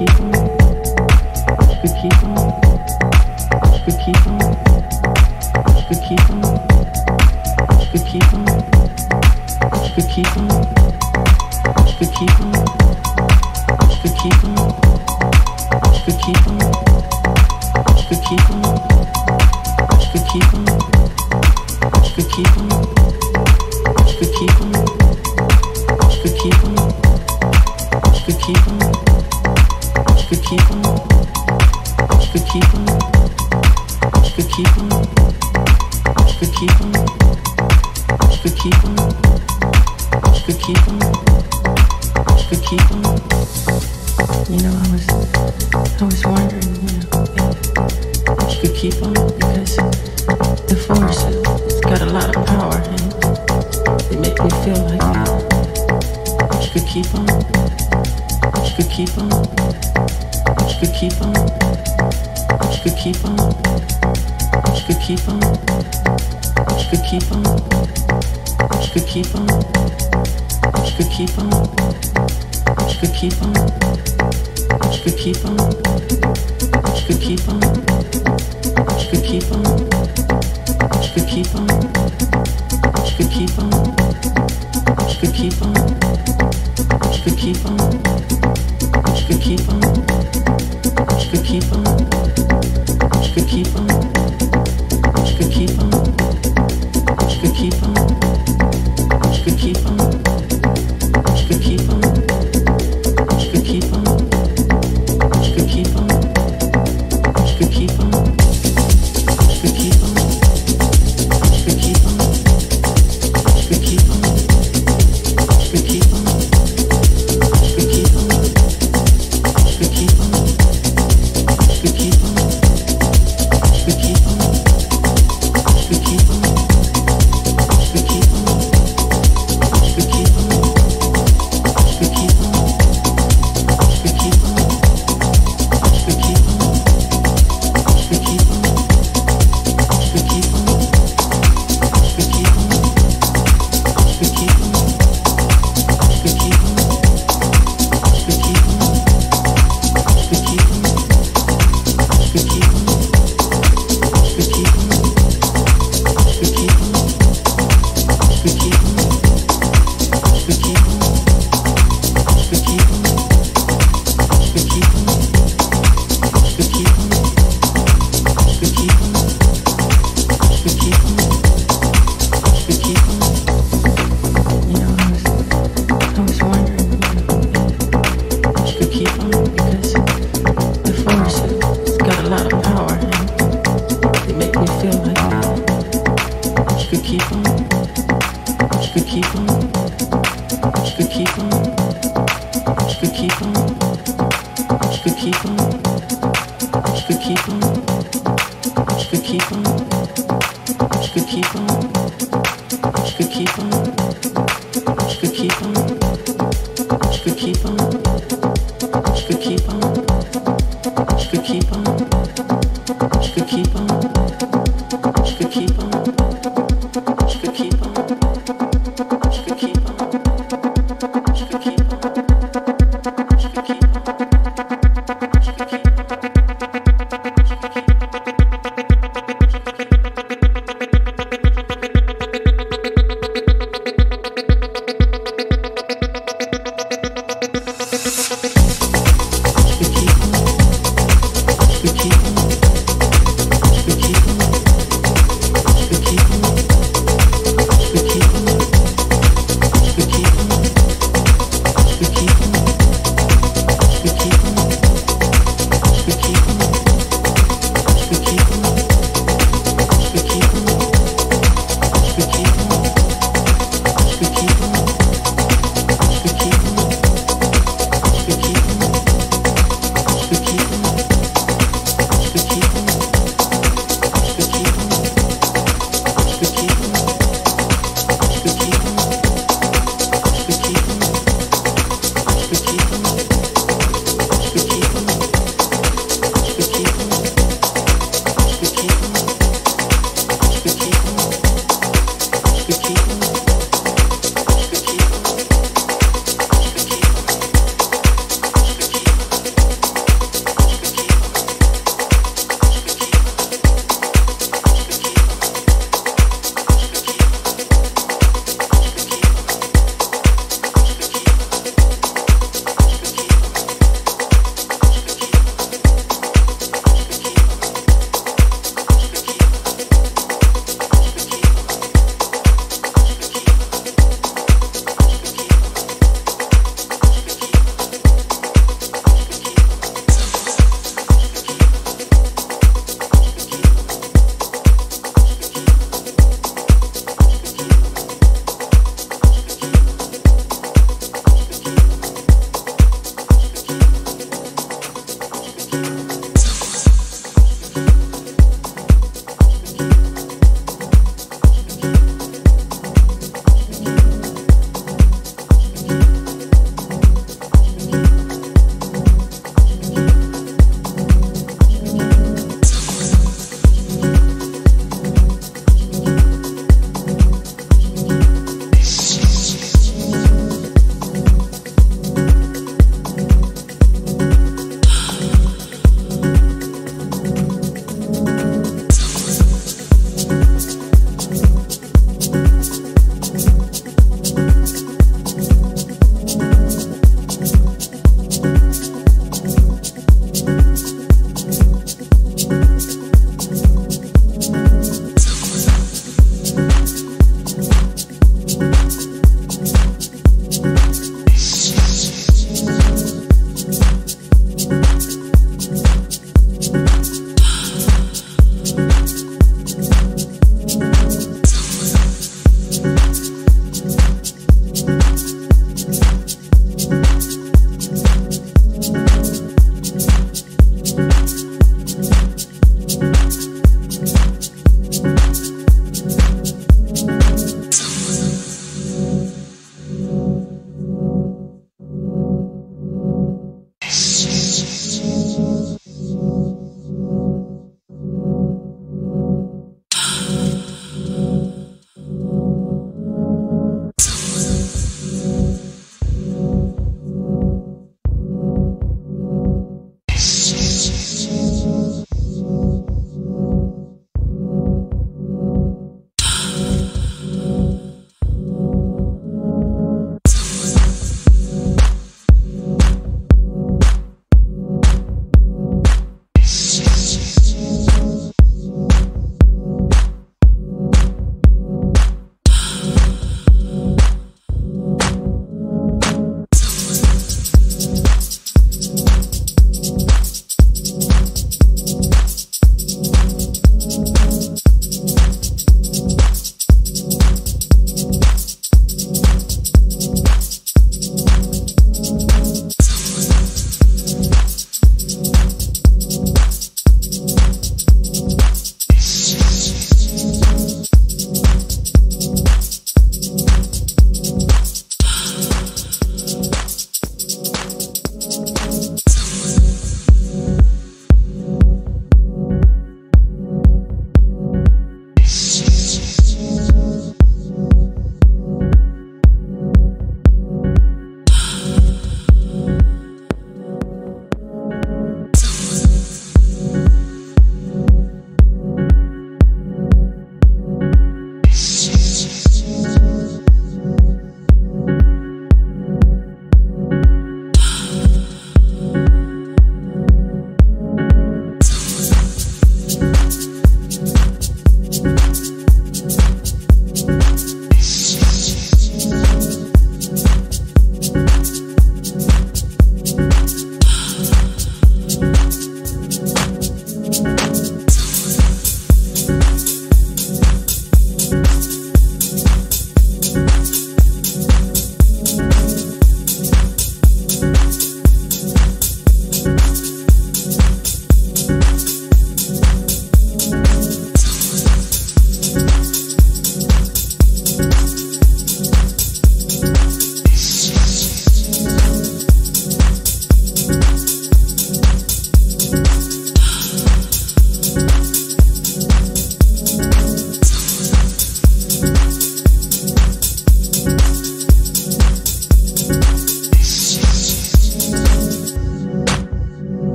keep you, keep could keep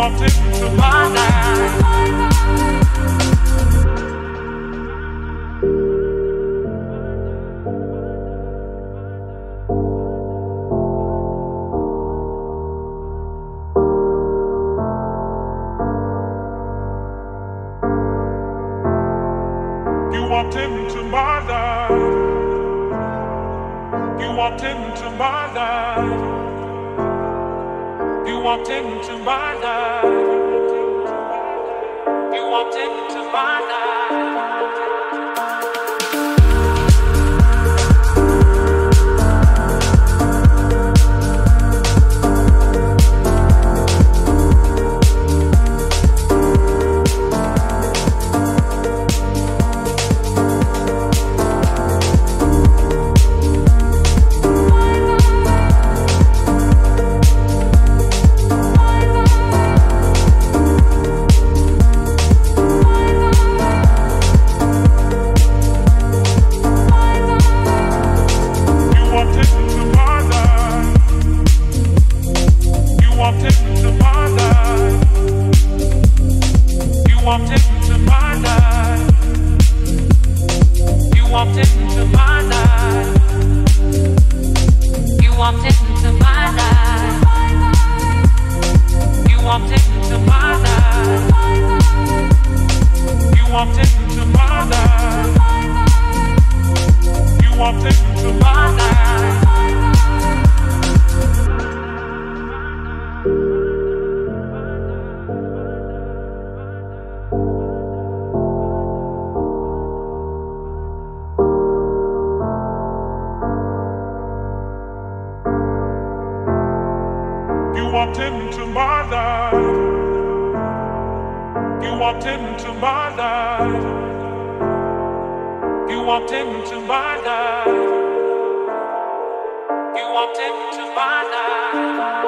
wanted walked into my life. You walked into my life. You walked into my life.